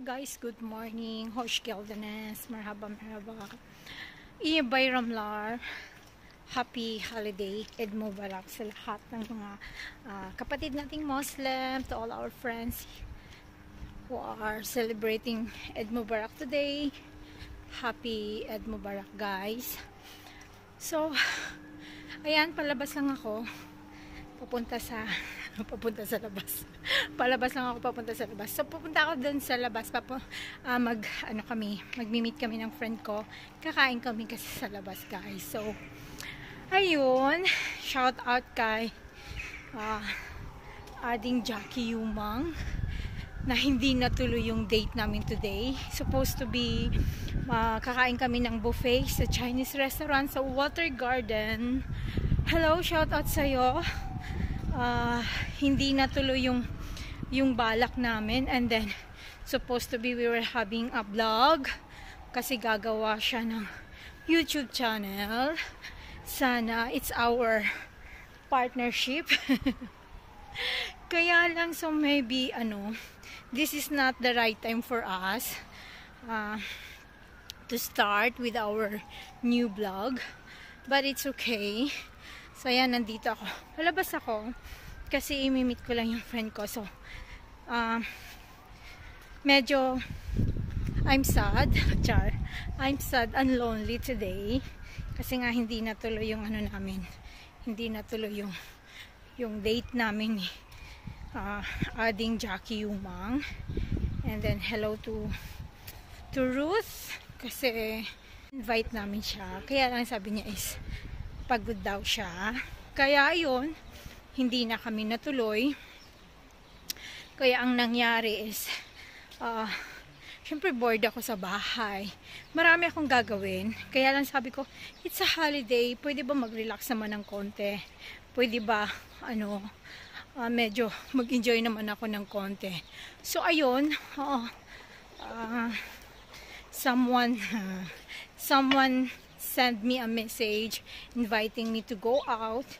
Hello guys, good morning. Hoş geldiniz. Merhaba, merhaba. İyi bayramlar. Happy holiday. Eid Mubarak sa lahat ng mga uh, kapatid nating Muslim, to all our friends who are celebrating Eid Mubarak today. Happy Eid Mubarak guys. So, ayan, palabas lang ako. Papunta sa papunta sa labas. Palabas lang ako papunta sa labas. So, pupunta ako dun sa labas. Papu uh, mag, ano kami, mag-meet kami ng friend ko. Kakain kami kasi sa labas, guys. So, ayun. Shout out kay uh, ading Jackie Yumang na hindi natuloy yung date namin today. Supposed to be uh, kakain kami ng buffet sa Chinese restaurant sa Water Garden. Hello, shout out sa'yo uh, hindi natuloy yung yung balak namin. And then supposed to be we were having a vlog kasi gagawa siya ng YouTube channel. Sana it's our partnership. Kaya lang so maybe ano this is not the right time for us uh, to start with our new vlog. But it's okay So, ayan, nandito ako. Palabas ako. Kasi imimit ko lang yung friend ko. So, um, medyo, I'm sad. Char. I'm sad and lonely today. Kasi nga, hindi natuloy yung ano namin. Hindi natuloy yung, yung date namin ni uh, adding Jackie Umang. And then, hello to, to Ruth. Kasi, invite namin siya. Kaya lang sabi niya is, pagod daw siya. Kaya ayun, hindi na kami natuloy. Kaya ang nangyari is, uh, syempre bored ako sa bahay. Marami akong gagawin. Kaya lang sabi ko, it's a holiday. Pwede ba mag-relax naman ng konti? Pwede ba, ano, uh, medyo mag-enjoy naman ako ng konti. So, ayun, uh, uh, someone, uh, someone send me a message inviting me to go out.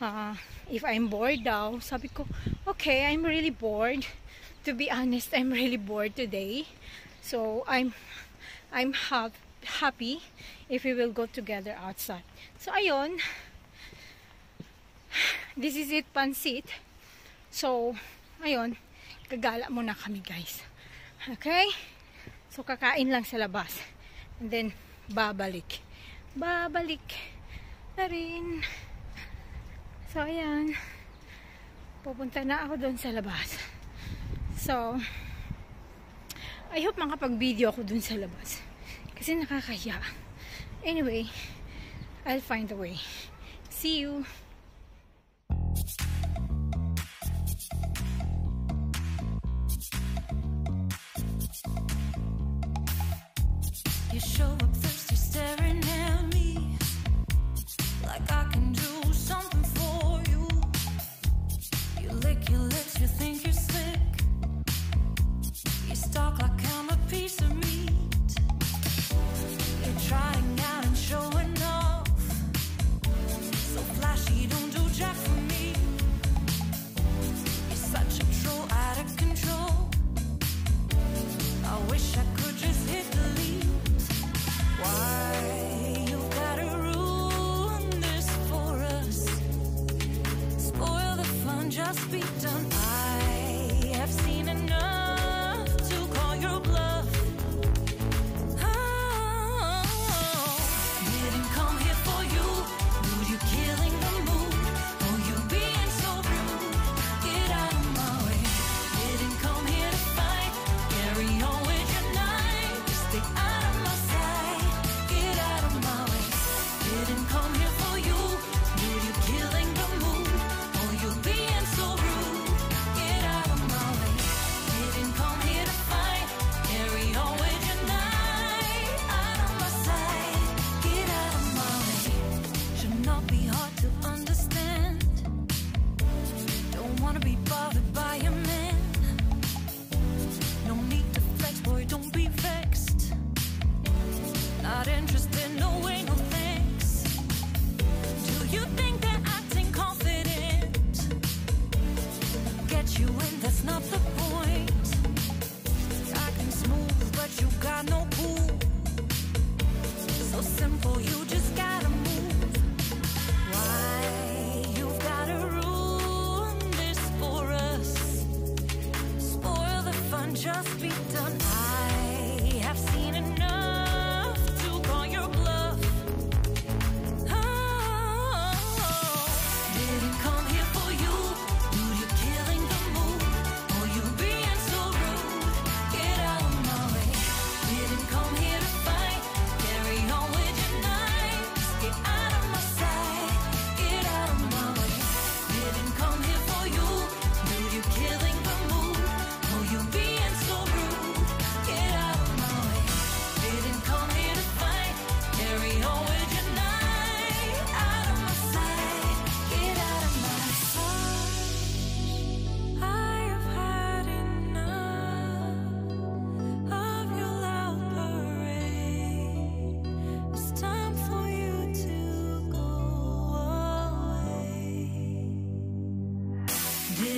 Uh, if I'm bored daw, sabi ko, okay, I'm really bored. To be honest, I'm really bored today. So, I'm, I'm ha happy if we will go together outside. So, ayun. This is it, pansit. So, ayun. Kagala muna kami, guys. Okay? So, kakain lang sa labas. And then, babalik babalik na rin. So, ayan. Pupunta na ako doon sa labas. So, I hope makapag-video ako doon sa labas. Kasi nakakaya. Anyway, I'll find a way. See you! You show up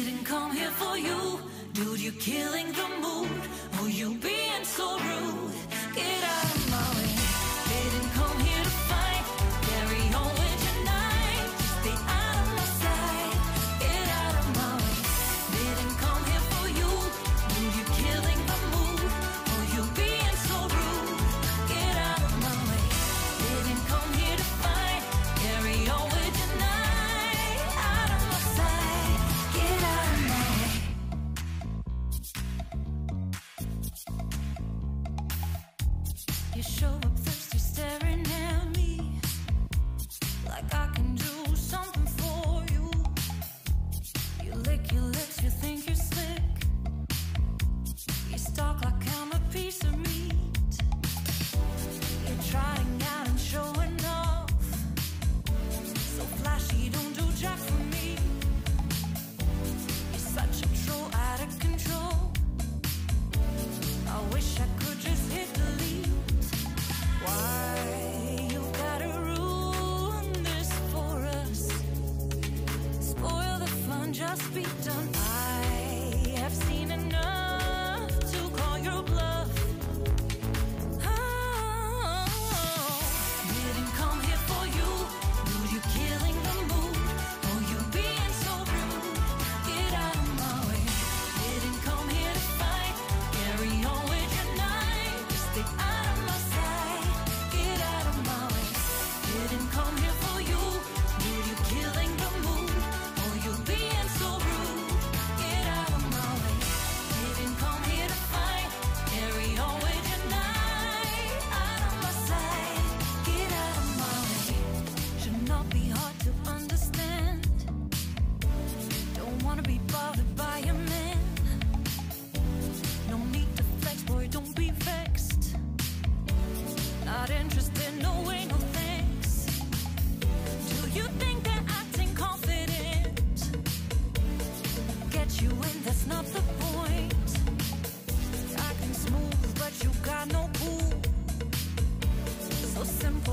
didn't come here for you. Dude, you're killing the mood. Oh, you being so rude? Get out.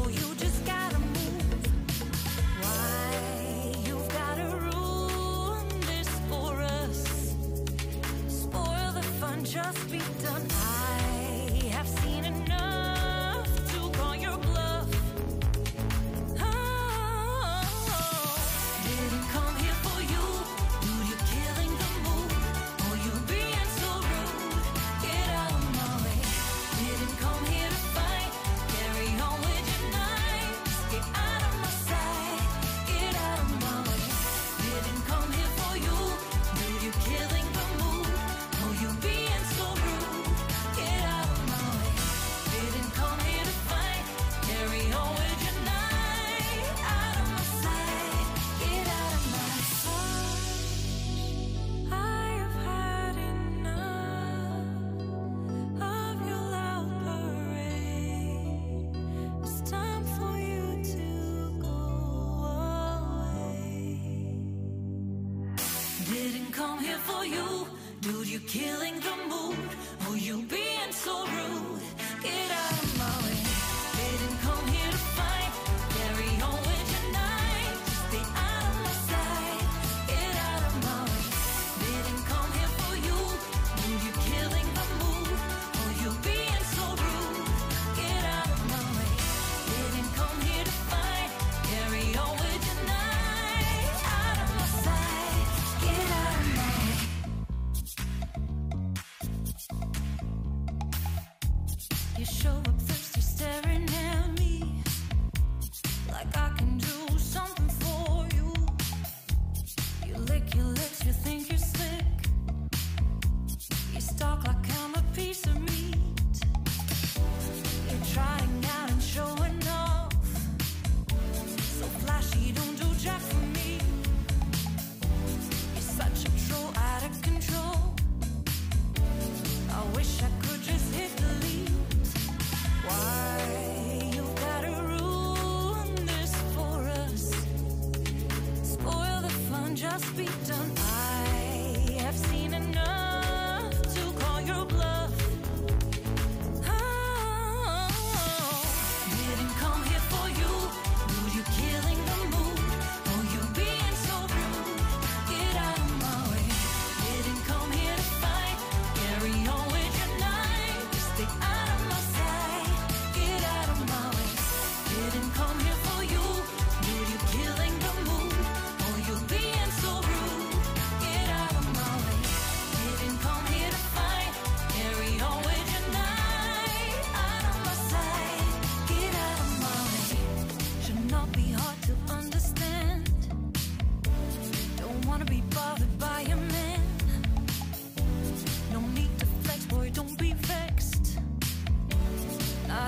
you